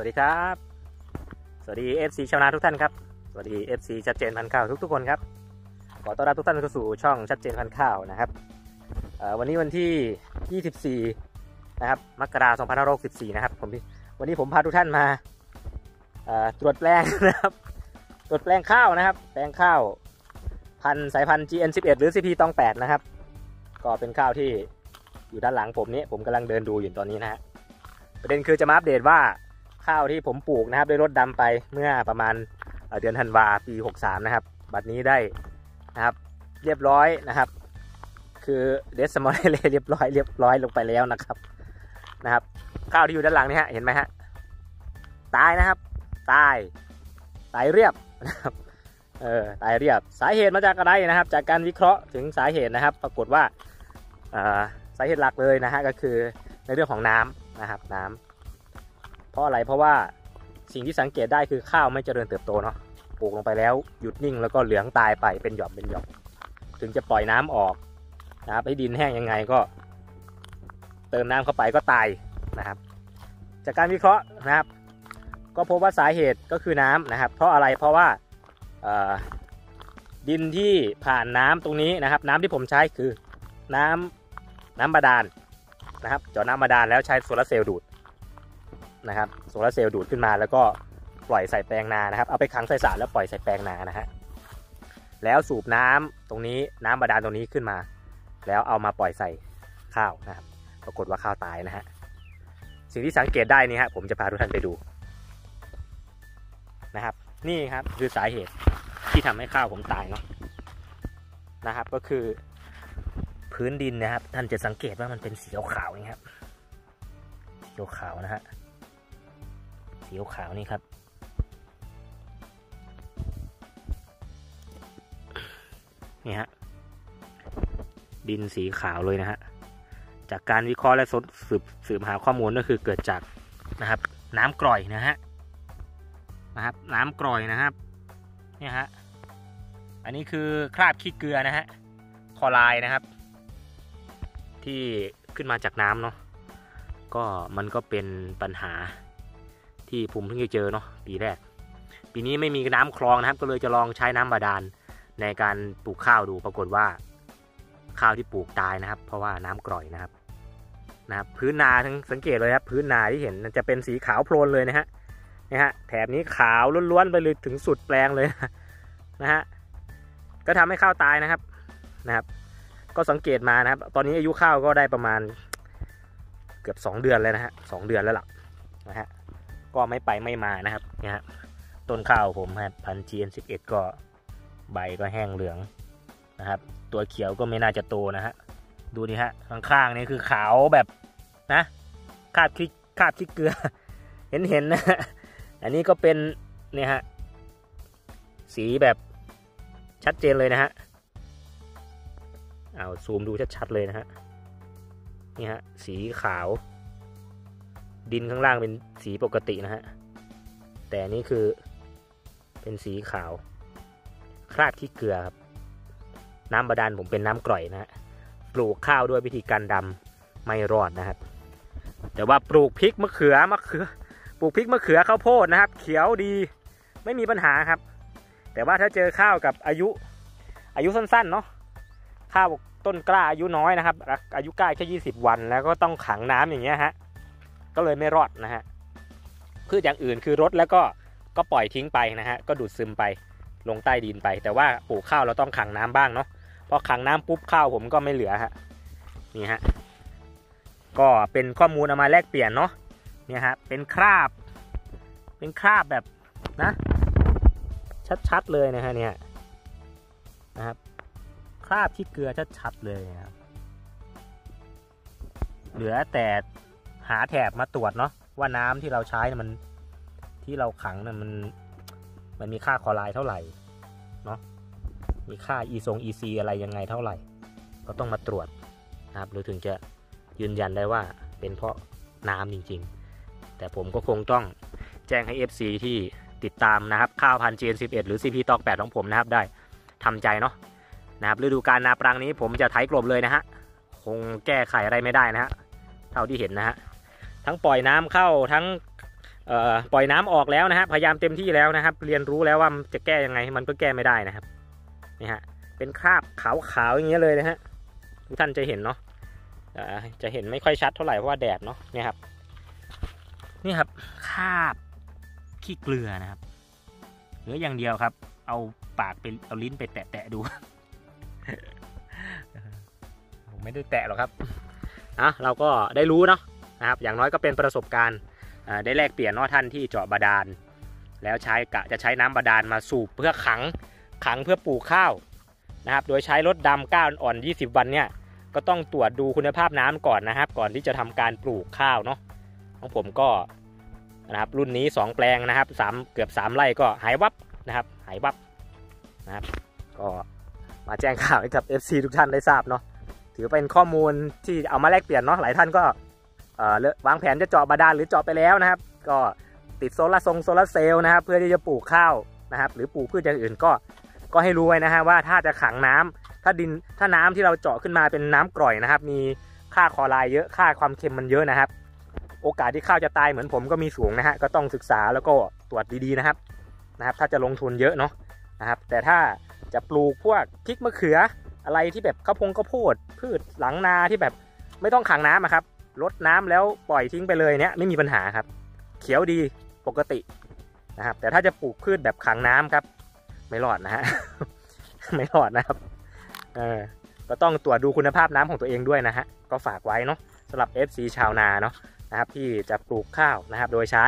วัสดีครับ สวัสดี FC ชาวนาทุกท่านครับ สวัสดี FC ชัดเจนพันข้าวทุกๆคนครับ ขอต้อนรับทุกท่านเข้าสู่ช่องชัดเจนพันข้าวนะครับวันนี้วันที่ 24 นะครับ มกราคม2564 นะครับ ผม วันนี้ผมพาทุกท่านมาตรวจแปลงนะครับ ตรวจแปลงข้าวนะครับ แปลงข้าวพันสายพันธุ์ GN11 หรือ CP ตอง8นะครับ ก็เป็นข้าวที่อยู่ด้านหลังผมนี้ ผมกำลังเดินดูอยู่ตอนนี้นะฮะ ประเด็นคือจะมาอัปเดตว่า ข้าวที่ผมปลูกนะครับด้วยรถดำไปเมื่อประมาณเดือนธันวาปี 63 นะครับ บัดนี้ได้นะครับ เรียบร้อยนะครับ คือเดสมอลเลเรียบร้อยเรียบร้อยลงไปแล้วนะครับนะครับ ข้าวที่อยู่ด้านหลังนี่ฮะเห็นไหมฮะตายนะครับ ตายตายเรียบนะครับเออตายเรียบสาเหตุมาจากอะไรนะครับ จากการวิเคราะห์ถึงสาเหตุนะครับ ปรากฏว่าอ่าสาเหตุหลักเลยนะฮะก็คือในเรื่องของน้ำนะครับน้ำ เพราะอะไรเพราะว่าสิ่งที่สังเกตได้คือข้าวไม่เจริญเติบโตเนาะปลูกลงไปแล้วหยุดนิ่งแล้วก็เหลืองตายไปเป็นหย่อมเป็นหย่อมถึงจะปล่อยน้ำออกนะครับให้ดินแห้งยังไงก็ เติมน้ำเข้าไปก็ตายนะครับ จากการวิเคราะห์นะครับ ก็พบว่าสาเหตุก็คือน้ำนะครับ เพราะอะไรเพราะว่าดินที่ผ่านน้ำตรงนี้นะครับ น้ำที่ผมใช้คือน้ำน้ำบาดาลนะครับเจาะน้ำบาดาลแล้วใช้โซลาร์เซลล์ดูด นะครับโซลาร์เซลล์ดูดขึ้นมาแล้วก็ปล่อยใส่แปลงนานะครับ เอาไปขังใส่สารแล้วปล่อยใส่แปลงนานะฮะแล้วสูบน้ำตรงนี้น้ำบาดาลตรงนี้ขึ้นมา แล้วเอามาปล่อยใส่ข้าวนะครับ ปรากฏว่าข้าวตายนะฮะสิ่งที่สังเกตได้นี่ฮะผมจะพาทุกท่านไปดูนะครับ นี่ครับคือสาเหตุที่ทำให้ข้าวผมตายเนาะนะครับ ก็คือพื้นดินนะครับ ท่านจะสังเกตว่ามันเป็นสีขาวๆนี่ครับสีขาวนะฮะ สีขาวนี่ครับนี่ฮะดินสีขาวเลยนะฮะจากการวิเคราะห์และสืบสืบหาข้อมูลก็คือเกิดจากนะครับ น้ำกร่อยนะฮะนะครับ น้ำกร่อยนะครับเนี่ยฮะอันนี้คือคราบขี้เกลือนะฮะคลอไรด์นะครับ ที่ขึ้นมาจากน้ำเนาะก็มันก็เป็นปัญหา ที่ผมเพิ่งจะเจอเนาะปีแรก ปีนี้ไม่มีน้ำคลองนะครับ ก็เลยจะลองใช้น้ำบาดาลในการปลูกข้าวดูปรากฏว่า ข้าวที่ปลูกตายนะครับ เพราะว่าน้ำกร่อยนะครับนะครับ พื้นนาทั้งสังเกตเลยครับ พื้นนาที่เห็นจะเป็นสีขาวโพลนเลยนะฮะนะฮะแถบนี้ขาวล้วนๆไปเลยถึงสุดแปลงเลยนะฮะก็ทำให้ข้าวตายนะครับนะครับ ก็สังเกตมานะครับ ตอนนี้อายุข้าวก็ได้ประมาณเกือบ 2 เดือนแล้วนะฮะสเดือนแล้วล่ะนะฮะ ก็ไม่ไปไม่มานะครับนะฮะต้นข้าวผมครับพันจีนสิบเอ็ดก็ใบก็แห้งเหลืองนะครับ ตัวเขียวก็ไม่น่าจะโตนะฮะดูนี่ฮะข้างๆนี่คือขาวแบบนะคาบคลิกคาบคลิกเกลือ เห็นเห็นนะอันนี้ก็เป็นเนี่ยฮะสีแบบชัดเจนเลยนะฮะเอาซูมดูชัดๆเลยนะฮะนี่ฮะสีขาว ดินข้างล่างเป็นสีปกตินะฮะ แต่นี่คือเป็นสีขาว คราบขี้เกลือครับ น้ำบาดาลผมเป็นน้ำกร่อยนะฮะ ปลูกข้าวด้วยวิธีการดำไม่รอดนะครับ แต่ว่าปลูกพริกมะเขือมะเขือ ปลูกพริกมะเขือข้าวโพดนะครับ เขียวดีไม่มีปัญหาครับ แต่ว่าถ้าเจอข้าวกับอายุอายุสั้นๆเนาะ ข้าวต้นกล้าอายุน้อยนะครับ อายุใกล้แค่ยี่สิบวันแล้วก็ต้องขังน้ำอย่างเงี้ยฮะ ก็เลยไม่รอดนะฮะพืชอย่างอื่นคือรดแล้วก็ก็ปล่อยทิ้งไปนะฮะก็ดูดซึมไปลงใต้ดินไป แต่ว่าปลูกข้าวเราต้องขังน้ำบ้างเนาะพอขังน้ำปุ๊บข้าวผมก็ไม่เหลือฮะนี่ฮะก็เป็นข้อมูลเอามาแลกเปลี่ยนเนาะเนี่ยฮะเป็นคราบ เป็นคราบแบบนะชัดๆเลยนะฮะเนี่ยนะครับคราบที่เกลือชัดๆเลยนะครับเหลือแต่ หาแถบมาตรวจเนาะว่าน้ำที่เราใช้มันที่เราขังนะ่ะมันมันมีค่าคอไลน์เท่าไหร่เนาะมีค่า e ทรง ec อะไรยังไงเท่าไหร่ ก็ต้องมาตรวจนะครับหรือถึงจะยืนยันได้ว่าเป็นเพราะน้ำจริง ๆ แต่ผมก็คงต้องแจ้งให้ FC ที่ติดตามนะครับข้าวพัน GN11 หรือ CP ตอก8ของผมนะครับได้ทำใจเนาะนะครับฤดูการนาปรังนี้ผมจะไถกลบเลยนะฮะคงแก้ไขอะไรไม่ได้นะฮะเท่าที่เห็นนะฮะ ทั้งปล่อยน้ำเข้าทั้งปล่อยน้ำออกแล้วนะฮะพยายามเต็มที่แล้วนะครับ เรียนรู้แล้วว่าจะแก้ยังไงมันก็แก้ไม่ได้นะครับนี่ฮะเป็นคราบขาวๆอย่างเงี้ยเลยนะฮะทุกท่านจะเห็นเนาะจะเห็นไม่ค่อยชัดเท่าไหร่เพราะว่าแดดเนาะเนี่ยครับนี่ครับคราบขี้เกลือนะครับเหลืออย่างเดียวครับ เอาปากไปเอาลิ้นไปแตะๆดูผมไม่ได้แตะหรอกครับอะเราก็ได้รู้เนาะ นะครับอย่างน้อยก็เป็นประสบการณ์ได้แลกเปลี่ยนนาะท่านที่เจาะบาดาล แล้วใช้กะจะใช้น้ำบาดาลมาสูบเพื่อขังขังเพื่อปลูกข้าวนะครับโดยใช้รถดำก้าวอ่อน 20 วันเนี่ยก็ต้องตรวจดูคุณภาพน้ำก่อนนะครับ ก่อนที่จะทำการปลูกข้าวเนาะของผมก็นะครับรุ่นนี้ 2 แปลงนะครับสามเกือบ 3 ไร่ก็หายวับนะครับหายวับนะครับก็มาแจ้งข่าวให้กับ FC ทุกท่านได้ทราบเนาะถือเป็นข้อมูลที่เอามาแลกเปลี่ยนเนาะหลายท่านก็ วางแผนจะเจาะบาดาลหรือเจาะไปแล้วนะครับ ก็ติดโซลาร์ทรงโซลาร์เซลล์นะครับ เพื่อที่จะปลูกข้าวนะครับ หรือปลูกพืชอย่างอื่นก็ก็ให้รู้ไว้นะฮะว่าถ้าจะขังน้ำถ้าดินถ้าน้ำที่เราเจาะขึ้นมาเป็นน้ำกร่อยนะครับ มีค่าคลอไรด์เยอะค่าความเค็มมันเยอะนะครับ โอกาสที่ข้าวจะตายเหมือนผมก็มีสูงนะฮะก็ต้องศึกษาแล้วก็ตรวจดีๆนะครับนะครับ ถ้าจะลงทุนเยอะเนาะนะครับ แต่ถ้าจะปลูกพวกพริกมะเขืออะไรที่แบบข้าวพงข้าวโพดพืชหลังนาที่แบบไม่ต้องขังน้ำอะครับ ลดน้ำแล้วปล่อยทิ้งไปเลยเนี้ยไม่มีปัญหาครับ เขียวดีปกตินะครับ แต่ถ้าจะปลูกพืชแบบขังน้ำครับ ไม่รอดนะฮะไม่รอดนะครับเออก็ต้องตรวจดูคุณภาพน้ำของตัวเองด้วยนะฮะก็ฝากไว้เนาะสำหรับ FC ชาวนาเนาะนะครับที่จะปลูกข้าวนะครับ โดยใช้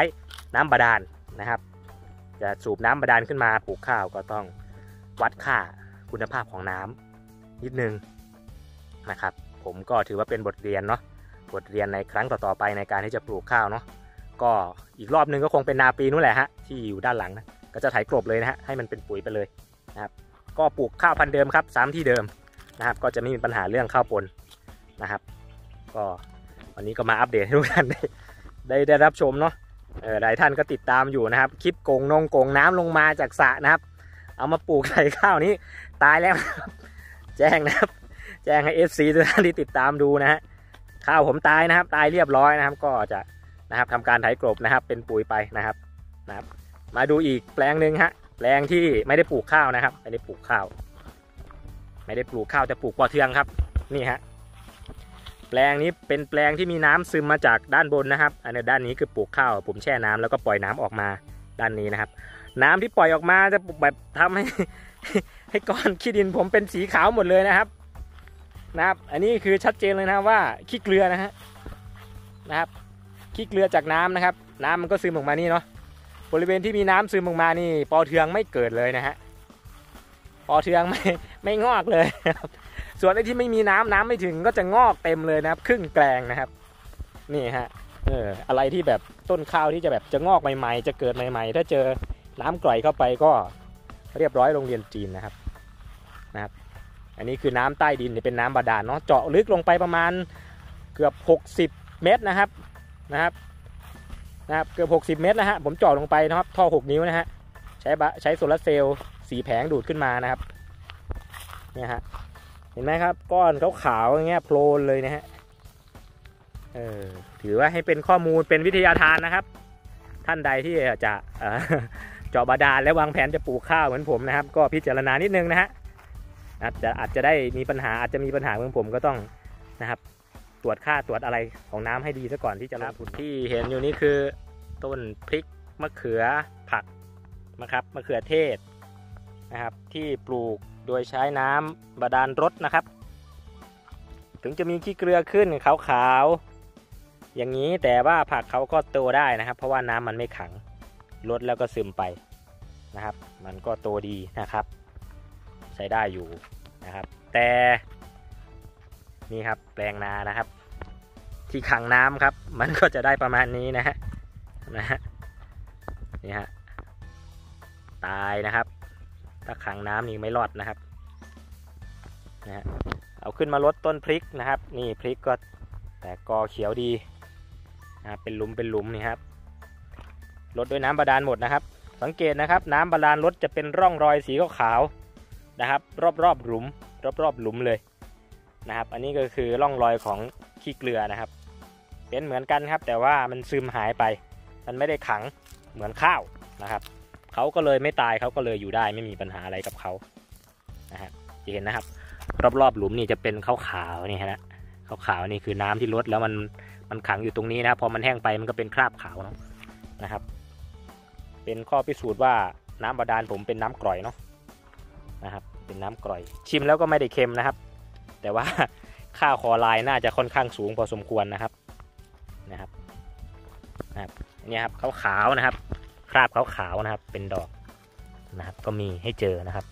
น้ำบาดาลนะครับ จะสูบน้ำบาดาลขึ้นมาปลูกข้าวก็ต้องวัดค่าคุณภาพของน้ำนิดนึงนะครับ ผมก็ถือว่าเป็นบทเรียนเนาะ บทเรียนในครั้งต่อๆไปในการที่จะปลูกข้าวเนาะก็อีกรอบนึงก็คงเป็นนาปีนู่นแหละฮะที่อยู่ด้านหลังนะก็จะไถกลบเลยนะฮะให้มันเป็นปุ๋ยไปเลยนะครับก็ปลูกข้าวพันธุ์เดิมครับซ้ำที่เดิมนะครับ ก็จะไม่มีปัญหาเรื่องข้าวปนนะครับ ก็วันนี้ก็มาอัปเดตให้ทุกท่านได้ได้ได้รับชมเนาะเออหลายท่านก็ติดตามอยู่นะครับ คลิปโกงนงโกงน้ำลงมาจากสระนะครับ เอามาปลูกใส่ข้าวนี้ตายแล้วครับแจ้งนะครับ แจ้งให้ FC ทุกท่านที่ติดตามดูนะฮะ ข้าวผมตายนะครับ ตายเรียบร้อยนะครับ ก็จะนะครับทำการไถกลบนะครับ เป็นปุ๋ยไปนะครับนะครับ มาดูอีกแปลงหนึ่งฮะแปลงที่ไม่ได้ปลูกข้าวนะครับ ไม่ได้ปลูกข้าว ไม่ได้ปลูกข้าวแต่ปลูกปอเทืองครับ นี่ฮะแปลงนี้เป็นแปลงที่มีน้ำซึมมาจากด้านบนนะครับ อันนี้ด้านนี้คือปลูกข้าวผมแช่น้ำแล้วก็ปล่อยน้ำออกมาด้านนี้นะครับ น้ำที่ปล่อยออกมาจะแบบทำให้ให้ก้อนขี้ดินผมเป็นสีขาวหมดเลยนะครับ นะครับ อันนี้คือชัดเจนเลยนะครับว่าขี้เกลือนะฮะนะครับขี้เกลือจากน้ำนะครับ น้ำมันก็ซึมออกมานี่เนาะบริเวณที่มีน้ำซึมออกมานี่ปอเทืองไม่เกิดเลยนะฮะปอเทืองไม่ไม่งอกเลยส่วนไอ้ที่ไม่มีน้ำน้ำไม่ถึงก็จะงอกเต็มเลยนะครับ ครึ่งแกลงนะครับ นี่ฮะเอออะไรที่แบบต้นข้าวที่จะแบบจะงอกใหม่ๆ จะเกิดใหม่ ๆ ถ้าเจอน้ำกร่อยเข้าไปก็เรียบร้อยโรงเรียนจีนนะครับนะครับ อันนี้คือน้ำใต้ดินเนี่ยเป็นน้ำบาดาลเนาะเจาะลึกลงไปประมาณเกือบ 60 เมตรนะครับนะครับนะครับเกือบ60 เมตรนะฮะผมเจาะลงไปนะครับท่อ 6 นิ้วนะฮะใช้บะใช้โซลาร์เซลล์สีแผงดูดขึ้นมานะครับเนี่ยฮะเห็นไหมครับก้อนขาวๆอย่างเงี้ยโพลนเลยนะฮะเออถือว่าให้เป็นข้อมูลเป็นวิทยาทานนะครับ ท่านใดที่จะเจาะบาดาลและวางแผนจะปลูกข้าวเหมือนผมนะครับ ก็พิจารณานิดนึงนะฮะ อาจจะอาจจะได้มีปัญหาอาจจะมีปัญหาเหมือนผมก็ต้องนะครับ ตรวจค่าตรวจอะไรของน้ำให้ดีซะก่อนที่จะลงทุนที่เห็นอยู่นี่คือ ต้นพริกมะเขือผักนะครับมะเขือเทศนะครับ ที่ปลูกโดยใช้น้ำบาดาลรดนะครับ ถึงจะมีขี้เกลือขึ้นขาวๆอย่างนี้แต่ว่าผักเขาก็โตได้นะครับ เพราะว่าน้ำมันไม่ขังลดแล้วก็ซึมไปนะครับ มันก็โตดีนะครับ ช้ได้อยู่นะครับ แต่นี่ครับแปลงนานะครับ ที่ขังน้ำครับ มันก็จะได้ประมาณนี้นะฮะนะฮะนี่ฮะตายนะครับ ถ้าขังน้ำนี่ไม่รอดนะครับนะฮะเอาขึ้นมาลดต้นพริกนะครับ นี่พริกก็แต่กอเขียวดีนะครับเป็นหลุมเป็นหลุมนี่ครับลดด้วยน้ำบาดาลหมดนะครับ สังเกตนะครับ น้ำบาดาลลดจะเป็นร่องรอยสีขาวๆ นะครับ รอบรอบหลุม รอบรอบหลุมเลยนะครับ อันนี้ก็คือร่องรอยของขี้เกลือนะครับ เป็นเหมือนกันครับ แต่ว่ามันซึมหายไป มันไม่ได้ขังเหมือนข้าวนะครับเขาก็เลยไม่ตายเขาก็เลยอยู่ได้ไม่มีปัญหาอะไรกับเขานะฮะจะเห็นนะครับ รอบๆหลุมนี่จะเป็นขาวๆนี่ฮะขาวๆนี่คือน้ำที่ลดแล้วมันมันขังอยู่ตรงนี้นะพอมันแห้งไปมันก็เป็นคราบขาวเนาะนะครับ เป็นข้อพิสูจน์ว่าน้ำบาดาลผมเป็นน้ำกร่อยเนาะ นะครับเป็นน้ำกร่อย ชิมแล้วก็ไม่ได้เค็มนะครับ แต่ว่าค่าคอลายน่าจะค่อนข้างสูงพอสมควรนะครับนะครับนะครับนี่ครับขาวๆนะครับ คราบขาวๆนะครับ เป็นดอกนะครับ ก็มีให้เจอนะครับ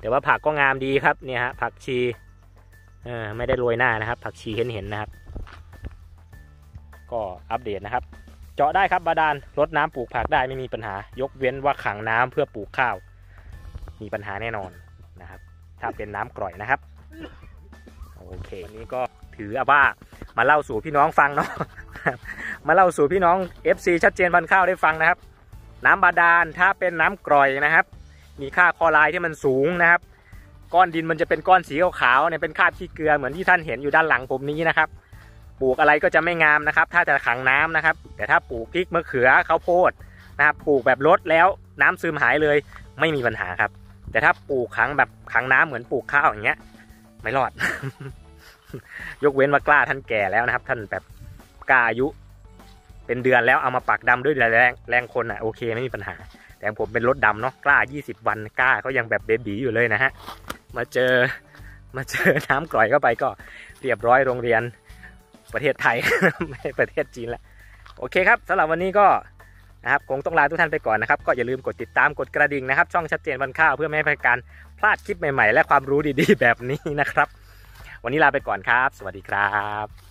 แต่ว่าผักก็งามดีครับเนี่ยฮะผักชีเออไม่ได้โรยหน้านะครับ ผักชีเห็นเห็นๆนะครับ ก็อัปเดตนะครับ เจาะได้ครับบาดาลรดน้ำปลูกผักได้ไม่มีปัญหา ยกเว้นว่าขังน้ำเพื่อปลูกข้าว มีปัญหาแน่นอนนะครับ ถ้าเป็นน้ำกร่อยนะครับ โอเค วันนี้ก็ถือว่ามาเล่าสู่พี่น้องฟังเนาะ มาเล่าสู่พี่น้อง FC ชัดเจนพันข้าวได้ฟังนะครับ น้ำบาดาลถ้าเป็นน้ำกร่อยนะครับ มีค่าคอไรด์ที่มันสูงนะครับ ก้อนดินมันจะเป็นก้อนสีขาวๆเนี่ยเป็นคราบขี้เกลือเหมือนที่ท่านเห็นอยู่ด้านหลังผมนี้นะครับ ปลูกอะไรก็จะไม่งามนะครับ ถ้าจะขังน้ำนะครับ แต่ถ้าปลูกพริกมะเขือข้าวโพดนะครับ ปลูกแบบลดแล้วน้ำซึมหายเลยไม่มีปัญหาครับ แต่ถ้าปลูกขังแบบขังน้ำเหมือนปลูกข้าวอย่างเงี้ย ไม่รอด ยกเว้นว่ากล้าท่านแก่แล้วนะครับ ท่านแบบกล้าอายุ เป็นเดือนแล้วเอามาปักดำด้วยแรงแรงคนอะโอเคไม่มีปัญหา แต่ผมเป็นรถดำเนาะกล้า 20 วันกล้าเขายังแบบเบบีอยู่เลยนะฮะมาเจอมาเจอน้ำกร่อยเข้าไปก็เรียบร้อยโรงเรียนประเทศไทยไม่ประเทศจีนแล้วโอเคครับสำหรับวันนี้ก็ นะครับคงต้องลาทุกท่านไปก่อนนะครับ ก็อย่าลืมกดติดตามกดกระดิ่งนะครับ ช่องชัดเจนวันข้าวเพื่อไม่ให้พลาดการพลาดคลิปใหม่ๆ และความรู้ดีๆ แบบนี้นะครับ วันนี้ลาไปก่อนครับ สวัสดีครับ